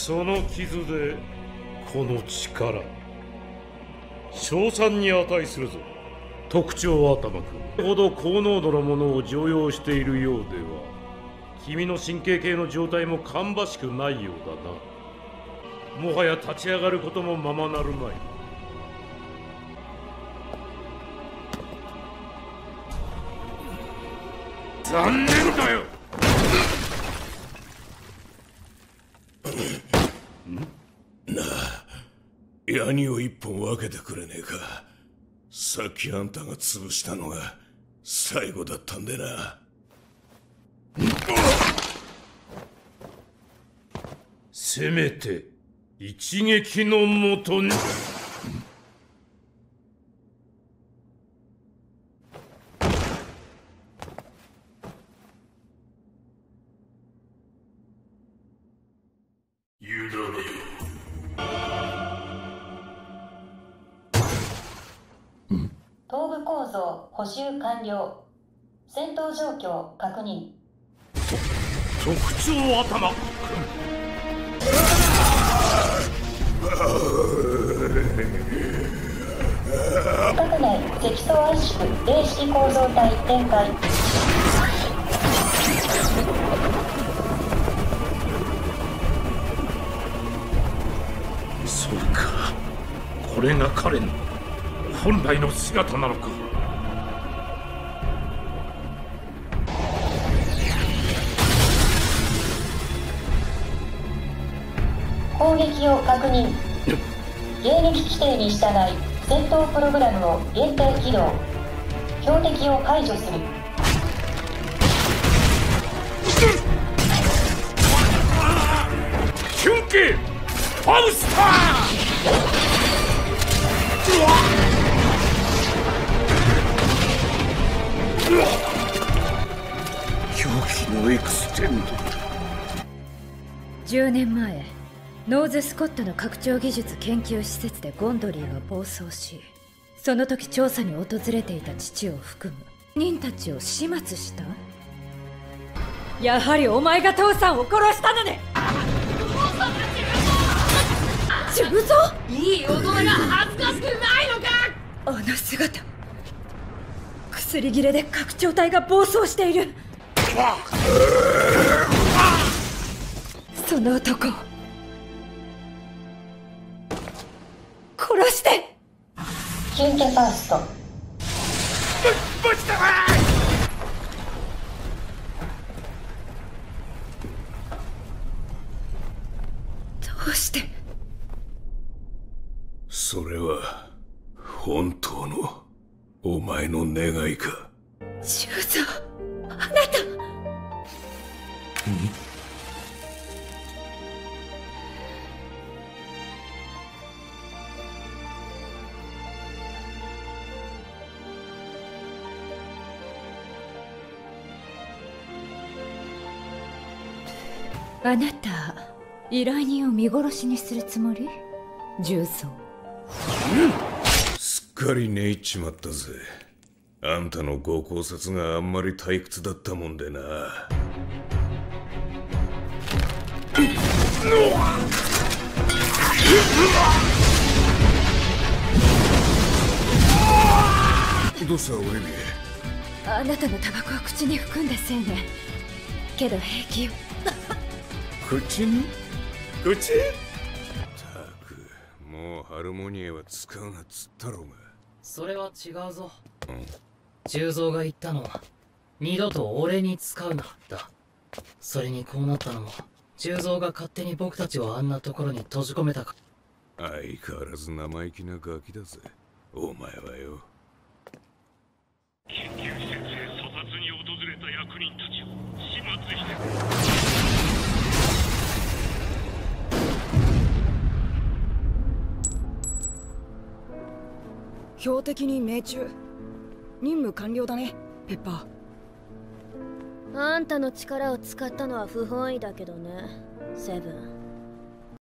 その傷でこの力。賞賛に値するぞ。特徴は頭くん。ほど高濃度のものを常用しているようでは君の神経系の状態も芳しくないようだな。もはや立ち上がることもままなるまい。残念だよ。なあヤニを一本分けてくれねえか。さっきあんたが潰したのが最後だったんでな。せめて一撃のもとに。頭部構造補修完了。戦闘状況確認。特徴頭。各内積層圧縮零式構造体展開これが彼の本来の姿なのか。攻撃を確認。迎撃規定に従い戦闘プログラムを限定起動。標的を解除する。キュンケファウスターのエクステンド10年前ノーズ・スコットの拡張技術研究施設でゴンドリーは暴走しその時調査に訪れていた父を含む。人たちを始末した？やはりお前が父さんを殺したのね！大人が恥ずかしくないのか？あの姿。薬切れで拡張体が暴走している。その男を。殺して。キュンケファーストどうして？それは本当のお前の願いか？重蔵あなた。あなた依頼人を見殺しにするつもり？重曹すっかり寝入っちまったぜ。あんたのご考察があんまり退屈だったもんでな。どうしたオリビあなたのタバコは口に含んだせいね。けど平気よ。エ 口に？口？もうハルモニエは使うなっつったろうがそれは違うぞ。重蔵が言ったのは二度と俺に使うなだ。それにこうなったのも重蔵が勝手に僕たちをあんなところに閉じ込めたか。相変わらず生意気なガキだぜ。お前はよ標的に命中。任務完了だねペッパー。あんたの力を使ったのは不本意だけどねセブン。